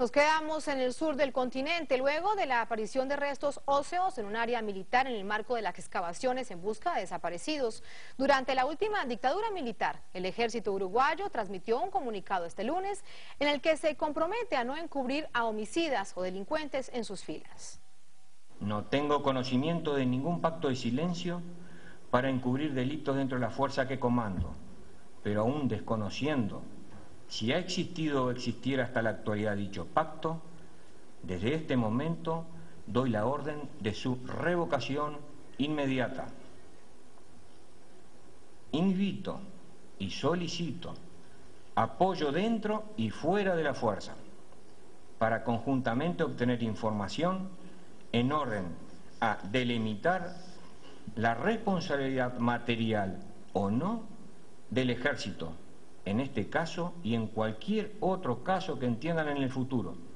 Nos quedamos en el sur del continente luego de la aparición de restos óseos en un área militar en el marco de las excavaciones en busca de desaparecidos. Durante la última dictadura militar, el ejército uruguayo transmitió un comunicado este lunes en el que se compromete a no encubrir a homicidas o delincuentes en sus filas. No tengo conocimiento de ningún pacto de silencio para encubrir delitos dentro de la fuerza que comando, pero aún desconociendo si ha existido o existiera hasta la actualidad dicho pacto, desde este momento doy la orden de su revocación inmediata. Invito y solicito apoyo dentro y fuera de la fuerza para conjuntamente obtener información en orden a delimitar la responsabilidad material o no del ejército en este caso y en cualquier otro caso que entiendan en el futuro.